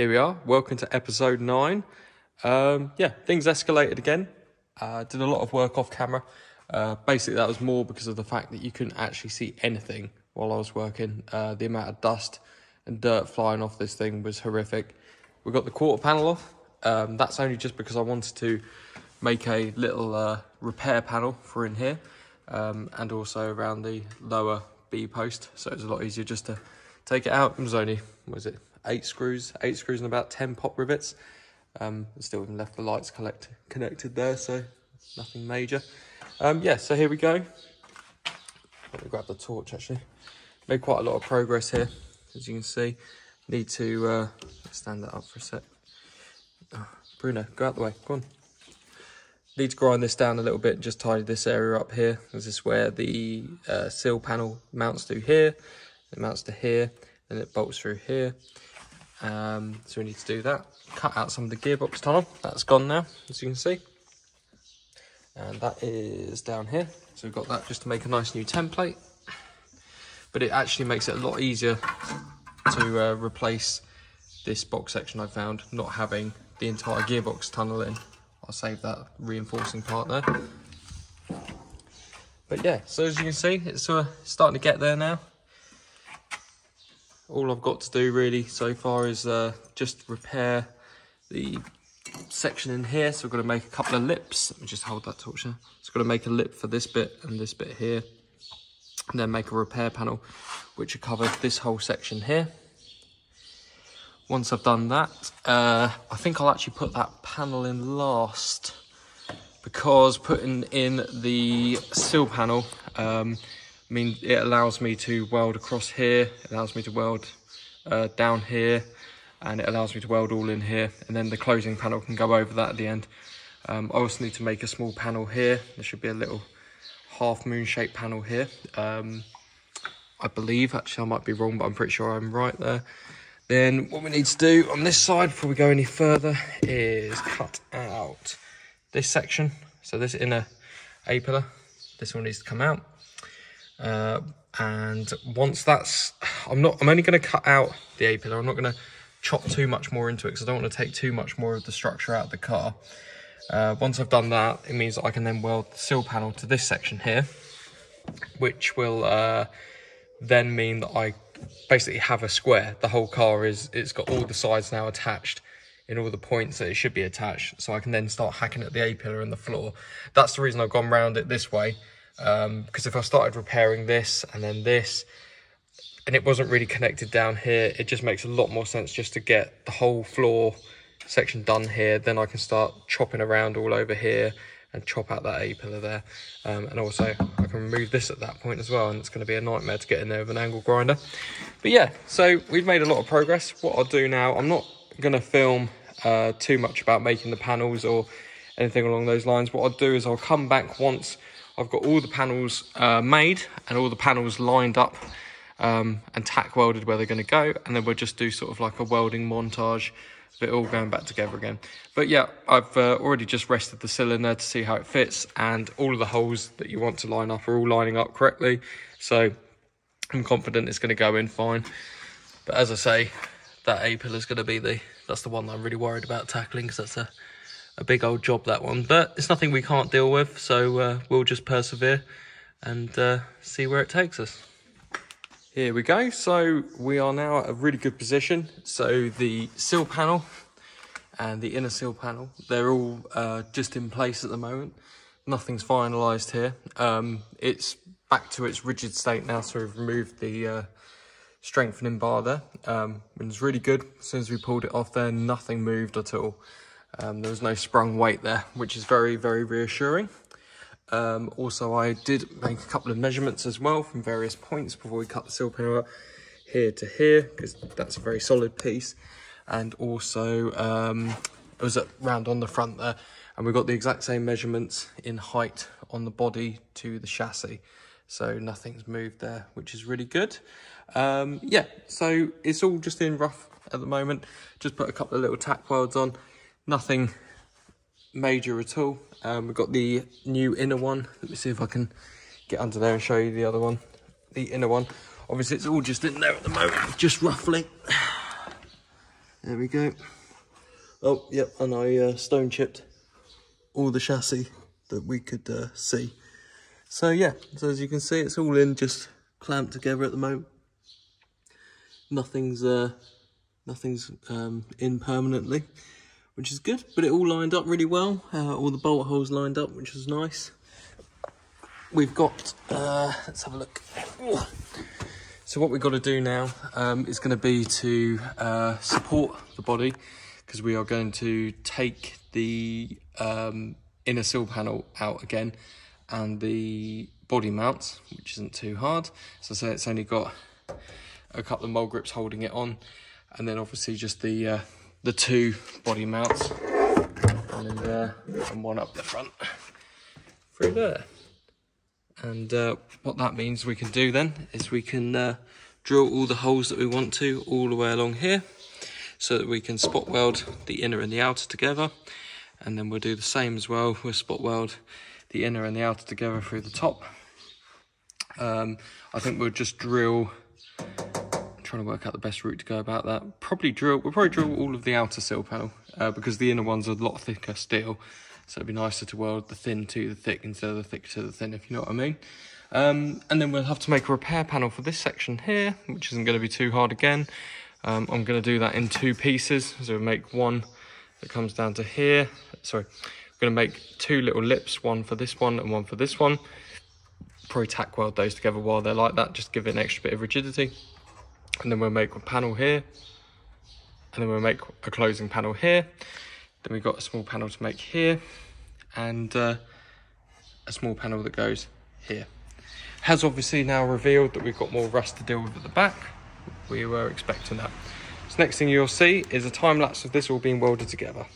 here we are. Welcome to episode nine. Um, yeah, things escalated again. Uh, did a lot of work off camera. Uh, basically, that was more because of the fact that you couldn't actually see anything while I was working. Uh, the amount of dust and dirt flying off this thing was horrific. We got the quarter panel off. Um, that's only just because I wanted to make a little uh, repair panel for in here um, and also around the lower B post. So it was a lot easier just to take it out. It was only, was it, eight screws, eight screws and about 10 pop rivets. Um, still even left the lights collect, connected there, so nothing major. Um, yeah, so here we go. Let me grab the torch actually. Made quite a lot of progress here, as you can see. Need to uh, stand that up for a sec. Oh, Bruno, go out the way, go on. Need to grind this down a little bit, just tidy this area up here. This is where the uh, panel mounts to here. It mounts to here, and it bolts through here. Um, so we need to do that. Cut out some of the gearbox tunnel. That's gone now, as you can see. And that is down here. So we've got that just to make a nice new template. But it actually makes it a lot easier to uh, replace this box section I found, not having the entire gearbox tunnel in. I'll save that reinforcing part there. But yeah, so as you can see, it's uh, starting to get there now all I've got to do really so far is uh, just repair the section in here. So I've got to make a couple of lips. Let me just hold that torch there. So I've got to make a lip for this bit and this bit here. And then make a repair panel, which will cover this whole section here. Once I've done that, uh, I think I'll actually put that panel in last because putting in the sill panel um, Mean, it allows me to weld across here, it allows me to weld uh, down here, and it allows me to weld all in here, and then the closing panel can go over that at the end. Um, I also need to make a small panel here. There should be a little half moon shaped panel here. Um, I believe, actually I might be wrong, but I'm pretty sure I'm right there. Then what we need to do on this side before we go any further is cut out this section. So this inner A-pillar, this one needs to come out. Uh, and once that's, I'm not, I'm only going to cut out the A pillar. I'm not going to chop too much more into it because I don't want to take too much more of the structure out of the car. Uh, once I've done that, it means that I can then weld the sill panel to this section here, which will uh, then mean that I basically have a square. The whole car is, it's got all the sides now attached in all the points that it should be attached. So I can then start hacking at the A-pillar and the floor. That's the reason I've gone round it this way because if I started repairing this and then this and it wasn't really connected down here it just makes a lot more sense just to get the whole floor section done here. Then I can start chopping around all over here and chop out that A-pillar there. Um, and also I can remove this at that point as well and it's going to be a nightmare to get in there with an angle grinder. But yeah so we've made a lot of progress. What I'll do now I'm not going to film uh, too much about making the panels or anything along those lines. What I'll do is I'll come back once I've got all the panels uh, made and all the panels lined up um, and tack welded where they're going to go. And then we'll just do sort of like a welding montage of it all going back together again. But yeah, I've uh, already just rested the cylinder to see how it fits and all of the holes that you want to line up are all lining up correctly. So I'm confident it's going to go in fine. But as I say, that A-pillar is going to be the, that's the one that I'm really worried about tackling because that's a a big old job that one, but it's nothing we can't deal with. So uh, we'll just persevere and uh, see where it takes us. Here we go. So we are now at a really good position. So the sill panel and the inner sill panel, they're all uh, just in place at the moment. Nothing's finalised here. Um, it's back to its rigid state now, so we've removed the uh, strengthening bar there. Um, it really good. As soon as we pulled it off there, nothing moved at all. Um, there was no sprung weight there, which is very, very reassuring. Um, also, I did make a couple of measurements as well from various points before we cut the sill panel up here to here, because that's a very solid piece. And also, um, it was round on the front there, and we got the exact same measurements in height on the body to the chassis. So nothing's moved there, which is really good. Um, yeah, so it's all just in rough at the moment. Just put a couple of little tack welds on nothing major at all. Um, we've got the new inner one. Let me see if I can get under there and show you the other one. The inner one. Obviously, it's all just in there at the moment, just roughly. There we go. Oh, yep, and I uh, stone chipped all the chassis that we could uh, see. So yeah, so as you can see, it's all in just clamped together at the moment. Nothing's uh, nothing's um, in permanently, which is good. But it all lined up really well. Uh, all the bolt holes lined up, which is nice. We've got. Uh, let's have a look. So what we've got to do now um, is going to be to uh, support the body because we are going to take the um, inner sill panel out again and the body mounts, which isn't too hard. So I say it's only got a couple of mole grips holding it on, and then obviously just the uh, the two body mounts, and, uh, and one up the front through there. And uh, what that means we can do then is we can uh, drill all the holes that we want to all the way along here so that we can spot weld the inner and the outer together. And then we'll do the same as well. We'll spot weld the inner and the outer together through the top. Um, I think we'll just drill trying to work out the best route to go about that. Probably drill we'll probably drill all of the outer sill panel uh, because the inner one's are a lot thicker steel so it'd be nicer to weld the thin to the thick instead of the thick to the thin if you know what I mean. Um, and then we'll have to make a repair panel for this section here which isn't going to be too hard again. Um, I'm going to do that in two pieces. So we'll make one that comes down to here. Sorry we're going to make two little lips one for this one and one for this one. Probably tack weld those together while they're like that just give it an extra bit of rigidity and then we'll make a panel here. And then we'll make a closing panel here. Then we've got a small panel to make here. And uh, a small panel that goes here. Has obviously now revealed that we've got more rust to deal with at the back. We were expecting that. So next thing you'll see is a time lapse of this all being welded together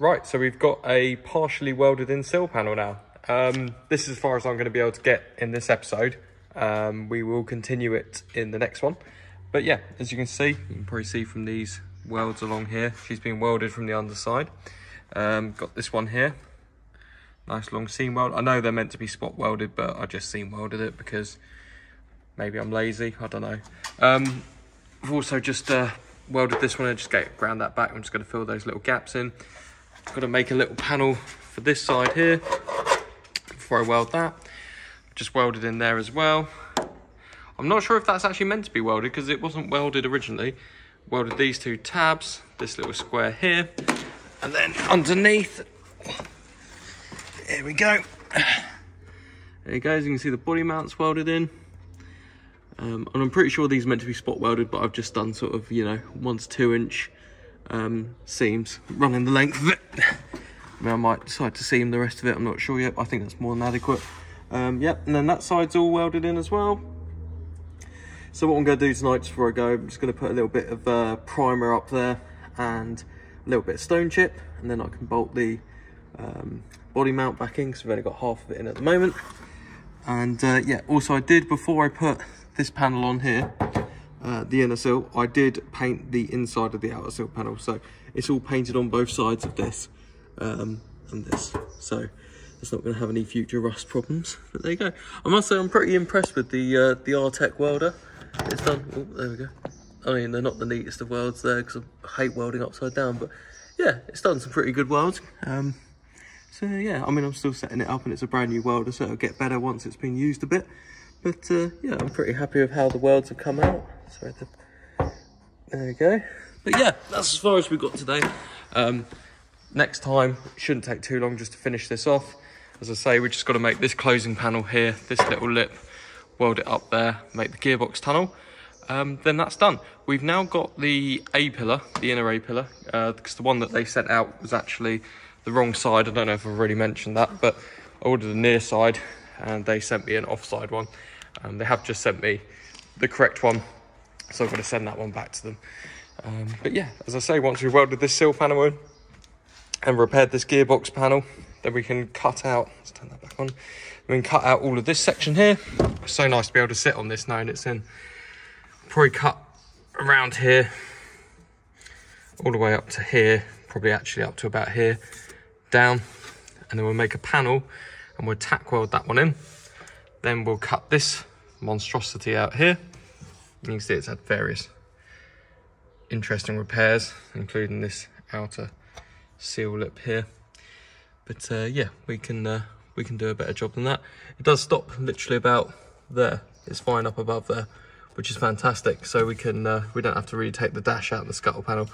Right, so we've got a partially welded in sill panel now. Um, this is as far as I'm going to be able to get in this episode. Um, we will continue it in the next one. But yeah, as you can see, you can probably see from these welds along here, she's been welded from the underside. Um, got this one here, nice long seam weld. I know they're meant to be spot welded, but I just seam welded it because maybe I'm lazy, I don't know. Um, I've also just uh, welded this one and just get ground that back. I'm just going to fill those little gaps in. Got to make a little panel for this side here before I weld that. Just welded in there as well. I'm not sure if that's actually meant to be welded because it wasn't welded originally. Welded these two tabs, this little square here, and then underneath, here we go. There you go, as you can see the body mounts welded in. Um, and I'm pretty sure these are meant to be spot welded, but I've just done sort of, you know, one to two inch um, seams running the length of it. I, mean, I might decide to seam the rest of it, I'm not sure yet, I think that's more than adequate. Um, yep, and then that side's all welded in as well. So what I'm going to do tonight, before I go, I'm just going to put a little bit of uh, primer up there and a little bit of stone chip, and then I can bolt the um, body mount back in, because we've only got half of it in at the moment. And uh, yeah, also I did, before I put this panel on here, uh, the inner sill, I did paint the inside of the outer sill panel. So it's all painted on both sides of this um, and this. So it's not going to have any future rust problems. But there you go. I must say I'm pretty impressed with the uh, the Artec welder. It's done. Oh, there we go. I mean, they're not the neatest of welds there because I hate welding upside down, but yeah, it's done some pretty good welds. Um, so yeah, I mean, I'm still setting it up and it's a brand new welder, so it'll get better once it's been used a bit. But uh, yeah, I'm pretty happy with how the welds have come out. Sorry, the... there we go. But yeah, that's as far as we got today. Um, next time, shouldn't take too long just to finish this off. As I say, we just got to make this closing panel here, this little lip, weld it up there, make the gearbox tunnel. Um, then that's done. We've now got the A-pillar, the inner A-pillar, uh, because the one that they sent out was actually the wrong side. I don't know if I've already mentioned that, but I ordered the near side and they sent me an offside one. Um, they have just sent me the correct one, so I've got to send that one back to them. Um, but yeah, as I say, once we've welded this sill panel in and repaired this gearbox panel, then we can cut out, let's turn that back on, we can cut out all of this section here. So nice to be able to sit on this knowing it's in. Probably cut around here, all the way up to here, probably actually up to about here, down, and then we'll make a panel and we'll tack weld that one in. Then we'll cut this monstrosity out here. You can see it's had various interesting repairs, including this outer sill lip here. But uh, yeah, we can uh, we can do a better job than that. It does stop literally about there. It's fine up above there, which is fantastic. So we can uh, we don't have to really take the dash out of the scuttle panel.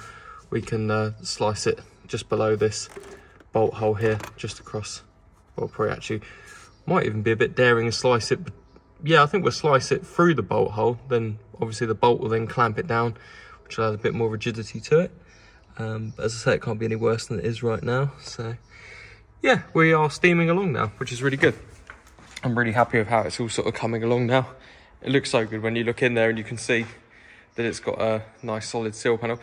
We can uh, slice it just below this bolt hole here, just across. Well, probably actually might even be a bit daring and slice it. Yeah, I think we'll slice it through the bolt hole. Then obviously the bolt will then clamp it down, which will add a bit more rigidity to it. Um, as I say, it can't be any worse than it is right now. So yeah, we are steaming along now, which is really good. I'm really happy with how it's all sort of coming along now. It looks so good when you look in there and you can see that it's got a nice solid sill panel.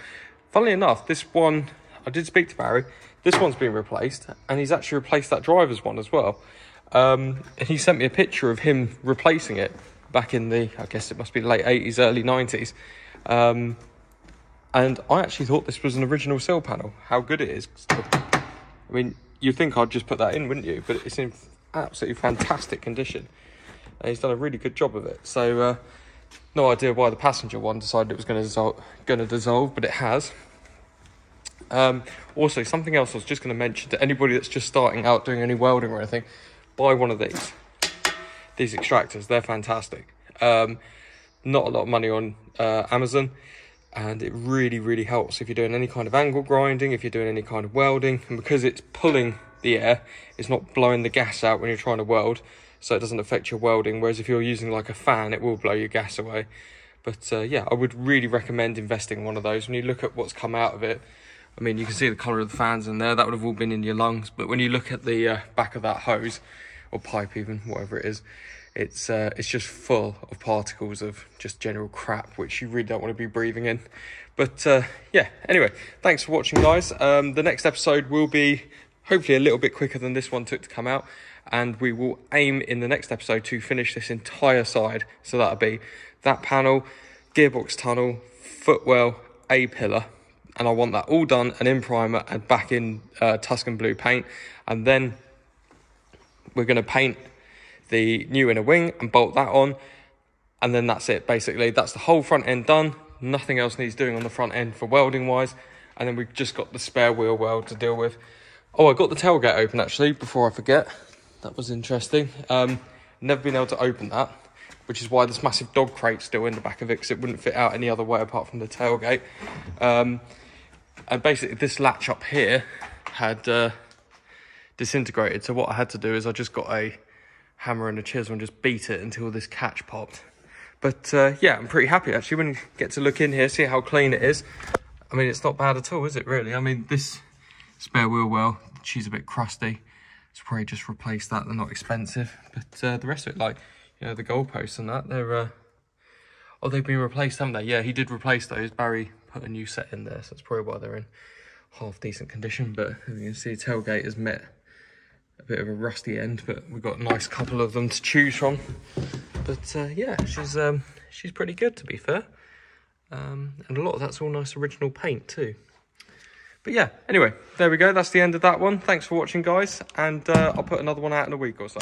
Funnily enough, this one, I did speak to Barry, this one's been replaced and he's actually replaced that driver's one as well. Um, and he sent me a picture of him replacing it back in the, I guess it must be late 80s, early 90s. Um, and I actually thought this was an original sill panel, how good it is. I mean, you'd think I'd just put that in, wouldn't you? But it's in absolutely fantastic condition. And he's done a really good job of it. So, uh, no idea why the passenger one decided it was going to dissolve, going to dissolve, but it has. Um, also, something else I was just going to mention to anybody that's just starting out doing any welding or anything, buy one of these. These extractors, they're fantastic. Um, not a lot of money on uh, Amazon and it really really helps if you're doing any kind of angle grinding if you're doing any kind of welding and because it's pulling the air it's not blowing the gas out when you're trying to weld so it doesn't affect your welding whereas if you're using like a fan it will blow your gas away but uh, yeah i would really recommend investing in one of those when you look at what's come out of it i mean you can see the color of the fans in there. That would have all been in your lungs. But when you look at the uh, back of that hose or pipe even whatever it is it's uh, it's just full of particles of just general crap which you really don't want to be breathing in. But uh, yeah anyway thanks for watching guys. Um, the next episode will be hopefully a little bit quicker than this one took to come out. And we will aim in the next episode to finish this entire side. So that'll be that panel gearbox tunnel footwell a pillar and I want that all done and in primer and back in uh, Tuscan blue paint and then we're going to paint the new inner wing and bolt that on. And then that's it, basically. That's the whole front end done. Nothing else needs doing on the front end for welding wise. And then we've just got the spare wheel weld to deal with. Oh, I got the tailgate open actually, before I forget. That was interesting. Um, never been able to open that, which is why this massive dog crate's still in the back of it, because it wouldn't fit out any other way apart from the tailgate. Um, and basically this latch up here had uh, disintegrated. So what I had to do is I just got a hammer and a chisel and just beat it until this catch popped. But uh, yeah, I'm pretty happy actually when you get to look in here, see how clean it is. I mean, it's not bad at all, is it really? I mean, this spare wheel well, she's a bit crusty. So probably just replace that, they're not expensive. But uh, the rest of it, like, you know, the goalposts and that, they're, uh... oh, they've been replaced, haven't they? Yeah, he did replace those. Barry put a new set in there, so that's probably why they're in half decent condition. But as you can see, tailgate has met a bit of a rusty end, but we've got a nice couple of them to choose from. But uh, yeah, she's um, she's pretty good to be fair. Um, and a lot of that's all nice original paint too. But yeah, anyway, there we go. That's the end of that one. Thanks for watching, guys. And uh, I'll put another one out in a week or so.